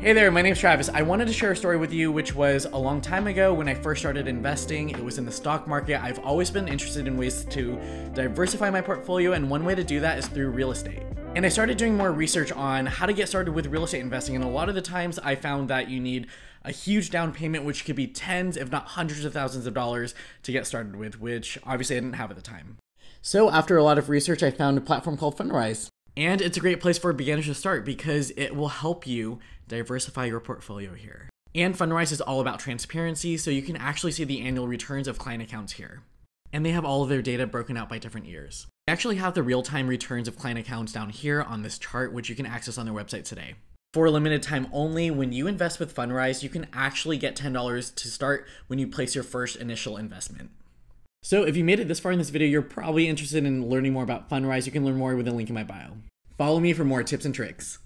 Hey there, my name's Travis. I wanted to share a story with you, which was a long time ago when I first started investing. It was in the stock market. I've always been interested in ways to diversify my portfolio, and one way to do that is through real estate. And I started doing more research on how to get started with real estate investing, and a lot of the times I found that you need a huge down payment, which could be tens, if not hundreds of thousands of dollars to get started with, which obviously I didn't have at the time. So, after a lot of research, I found a platform called Fundrise. And it's a great place for beginners to start because it will help you diversify your portfolio here. And Fundrise is all about transparency, so you can actually see the annual returns of client accounts here. And they have all of their data broken out by different years. They actually have the real time returns of client accounts down here on this chart, which you can access on their website today. For a limited time only, when you invest with Fundrise, you can actually get $10 to start when you place your first initial investment. So if you made it this far in this video, you're probably interested in learning more about Fundrise. You can learn more with the link in my bio. Follow me for more tips and tricks.